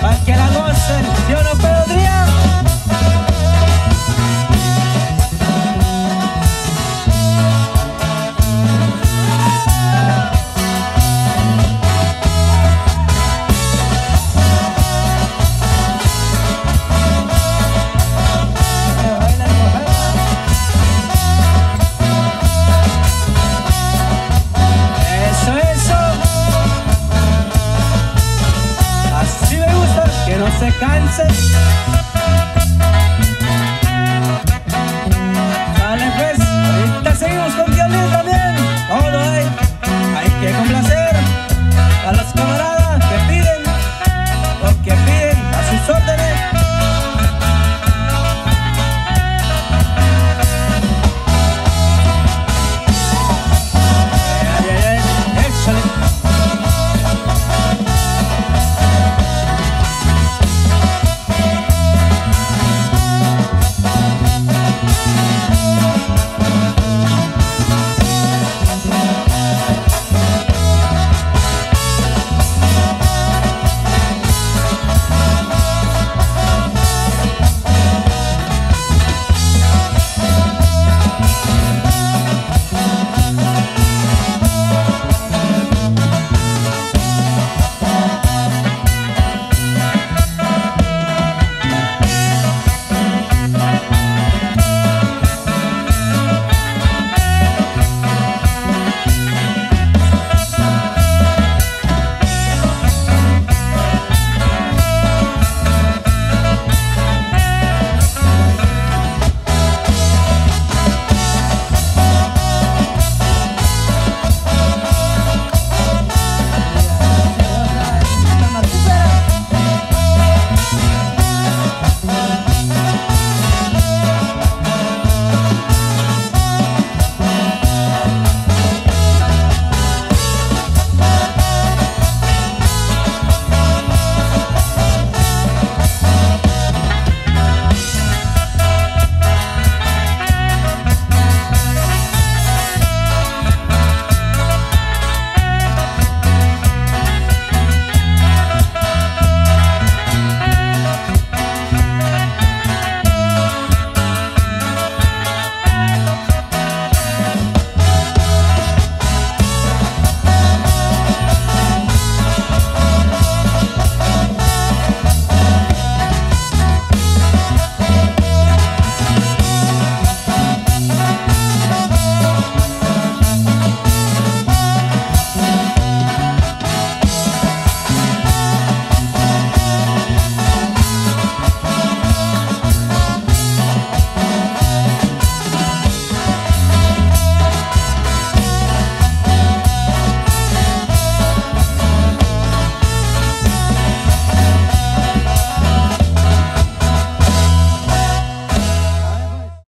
para que la gocen. se canse.